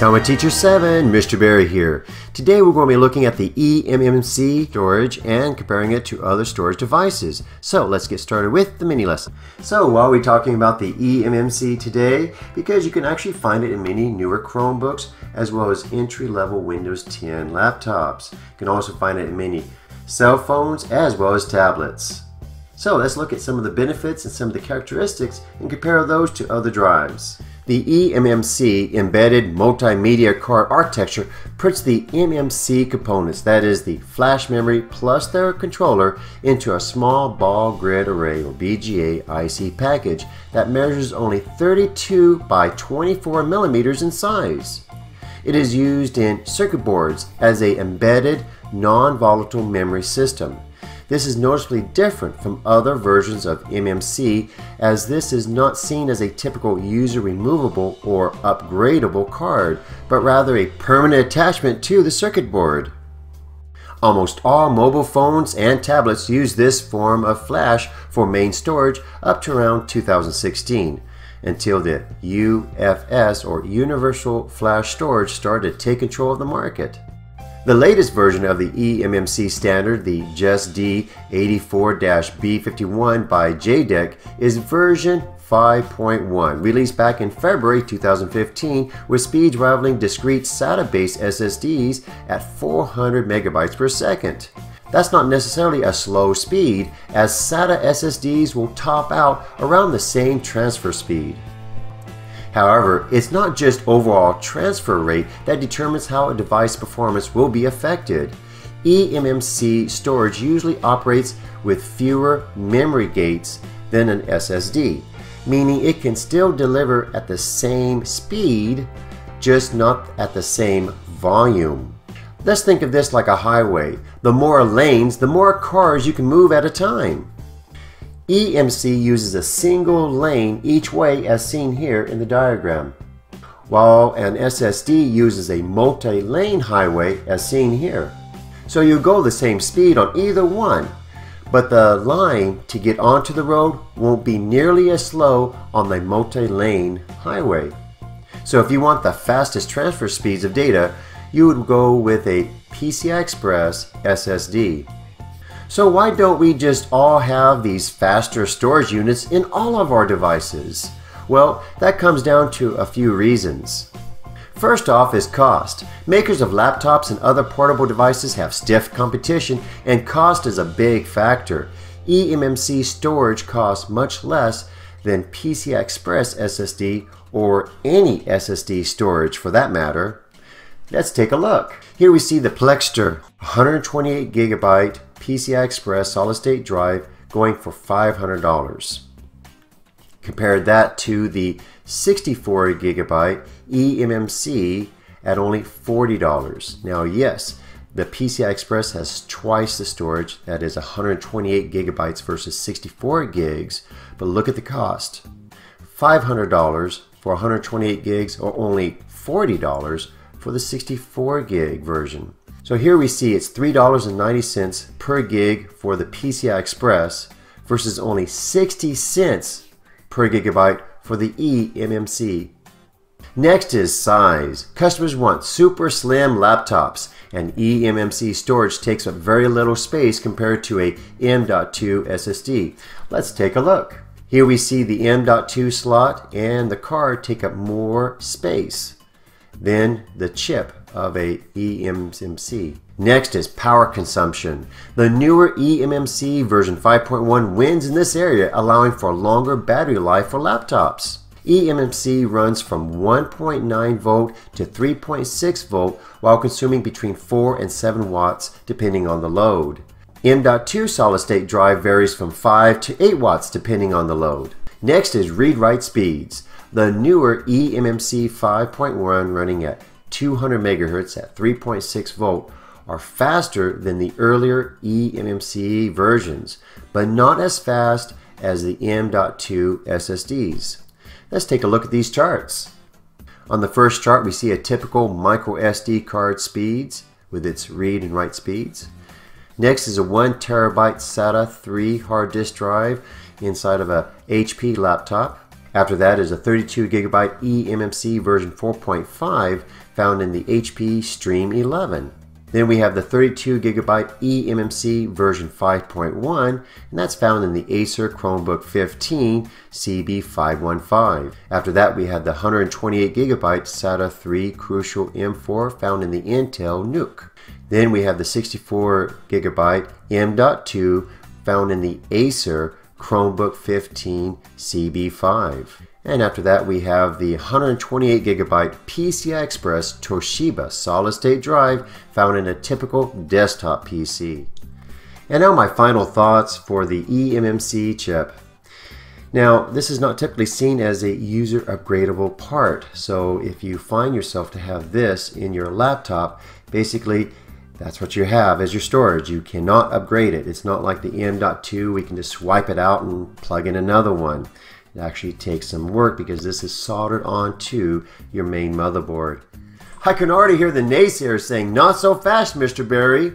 Selma Teacher 7, Mr. Barry here. Today we're going to be looking at the eMMC storage and comparing it to other storage devices. So let's get started with the mini lesson. So why are we talking about the eMMC today? Because you can actually find it in many newer Chromebooks as well as entry-level Windows 10 laptops. You can also find it in many cell phones as well as tablets. So let's look at some of the benefits and some of the characteristics and compare those to other drives. The eMMC embedded multimedia card architecture puts the MMC components, that is the flash memory plus their controller, into a small ball grid array or BGA IC package that measures only 32 by 24 millimeters in size. It is used in circuit boards as a embedded non-volatile memory system. This is noticeably different from other versions of MMC as this is not seen as a typical user removable or upgradable card, but rather a permanent attachment to the circuit board. Almost all mobile phones and tablets use this form of flash for main storage up to around 2016 until the UFS or Universal Flash Storage started to take control of the market. The latest version of the eMMC standard, the JustD 84-B51 by JEDEC, is version 5.1, released back in February 2015 with speeds rivaling discrete SATA-based SSDs at 400 megabytes per second. That's not necessarily a slow speed, as SATA SSDs will top out around the same transfer speed. However, it's not just overall transfer rate that determines how a device performance will be affected. eMMC storage usually operates with fewer memory gates than an SSD, meaning it can still deliver at the same speed, just not at the same volume. Let's think of this like a highway. The more lanes, the more cars you can move at a time. EMC uses a single lane each way as seen here in the diagram, while an SSD uses a multi-lane highway as seen here. So you go the same speed on either one, but the line to get onto the road won't be nearly as slow on the multi-lane highway. So if you want the fastest transfer speeds of data, you would go with a PCI Express SSD. So why don't we just all have these faster storage units in all of our devices? Well, that comes down to a few reasons. First off is cost. Makers of laptops and other portable devices have stiff competition and cost is a big factor. eMMC storage costs much less than PCI Express SSD or any SSD storage for that matter. Let's take a look. Here we see the Plextor 128 gigabyte PCI Express solid state drive going for $500. Compare that to the 64 gigabyte eMMC at only $40. Now, yes, the PCI Express has twice the storage, that is 128 gigabytes versus 64 gigs, but look at the cost. $500 for 128 gigs or only $40 for the 64 gig version. So here we see it's $3.90 per gig for the PCI Express versus only 60 cents per gigabyte for the eMMC. Next is size. Customers want super slim laptops and eMMC storage takes up very little space compared to a M.2 SSD. Let's take a look. Here we see the M.2 slot and the card take up more space than the chip of a eMMC. Next is power consumption. The newer eMMC version 5.1 wins in this area, allowing for longer battery life for laptops. eMMC runs from 1.9 volt to 3.6 volt while consuming between 4 and 7 watts depending on the load. M.2 solid state drive varies from 5 to 8 watts depending on the load. Next is read-write speeds. The newer eMMC 5.1 running at 200 megahertz at 3.6 volt are faster than the earlier eMMC versions, but not as fast as the M.2 SSDs. Let's take a look at these charts. On the first chart, we see a typical micro SD card speeds with its read and write speeds. Next is a 1 terabyte SATA 3 hard disk drive inside of a HP laptop. After that is a 32 gigabyte eMMC version 4.5 found in the HP Stream 11. Then we have the 32 gigabyte eMMC version 5.1, and that's found in the Acer Chromebook 15 CB515. After that, we have the 128 gigabyte SATA 3 Crucial M4 found in the Intel NUC. Then we have the 64 gigabyte M.2 found in the Acer Chromebook 15 CB5. And after that, we have the 128 gigabyte PCI Express Toshiba solid state drive found in a typical desktop PC. And now my final thoughts for the eMMC chip. Now, this is not typically seen as a user upgradable part. So if you find yourself to have this in your laptop, basically that's what you have as your storage. You cannot upgrade it. It's not like the M.2, we can just swipe it out and plug in another one. It actually takes some work because this is soldered onto your main motherboard. I can already hear the naysayers saying, not so fast, Mr. Barry.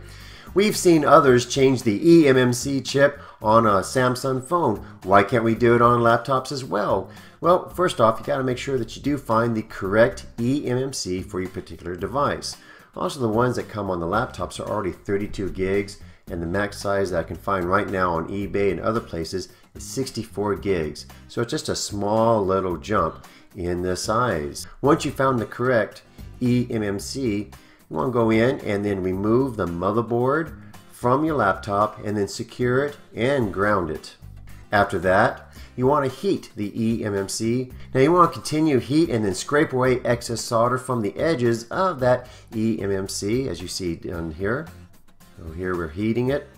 We've seen others change the eMMC chip on a Samsung phone. Why can't we do it on laptops as well? Well, first off, you got to make sure that you do find the correct eMMC for your particular device. Also, the ones that come on the laptops are already 32 gigs, and the max size that I can find right now on eBay and other places is 64 gigs. So it's just a small little jump in the size. Once you found the correct eMMC, you want to go in and then remove the motherboard from your laptop and then secure it and ground it. After that, you want to heat the eMMC. Now you want to continue heat and then scrape away excess solder from the edges of that eMMC as you see down here. So here we're heating it.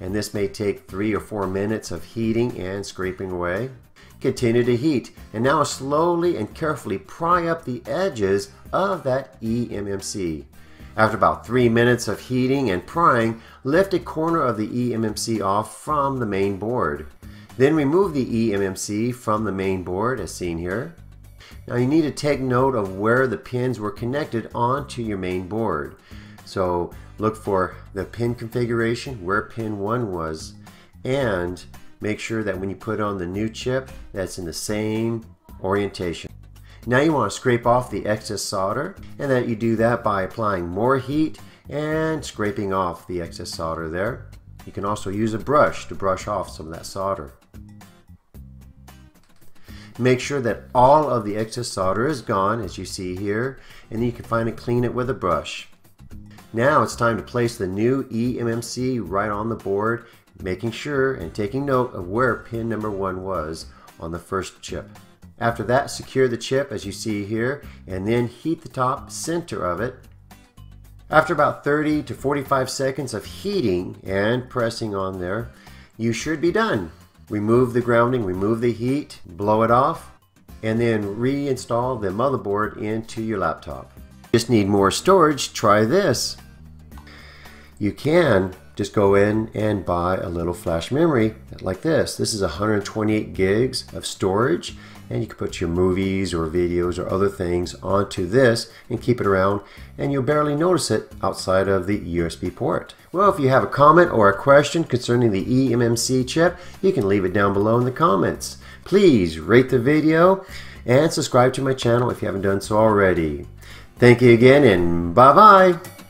And this may take three or four minutes of heating and scraping away. Continue to heat and now slowly and carefully pry up the edges of that eMMC. After about three minutes of heating and prying, lift a corner of the eMMC off from the main board. Then remove the eMMC from the main board as seen here. Now you need to take note of where the pins were connected onto your main board. So look for the pin configuration, where pin 1 was, and make sure that when you put on the new chip, that's in the same orientation. Now you want to scrape off the excess solder, and that you do that by applying more heat and scraping off the excess solder there. You can also use a brush to brush off some of that solder. Make sure that all of the excess solder is gone as you see here and you can finally clean it with a brush. Now it's time to place the new eMMC right on the board, making sure and taking note of where pin number one was on the first chip. After that, secure the chip as you see here, and then heat the top center of it. After about 30 to 45 seconds of heating and pressing on there, you should be done. Remove the grounding, remove the heat, blow it off, and then reinstall the motherboard into your laptop. Just need more storage, try this you can just go in and buy a little flash memory like this. This is 128 gigs of storage and you can put your movies or videos or other things onto this and keep it around and you'll barely notice it outside of the USB port. Well, if you have a comment or a question concerning the eMMC chip, you can leave it down below in the comments. Please rate the video and subscribe to my channel if you haven't done so already. Thank you again and bye-bye.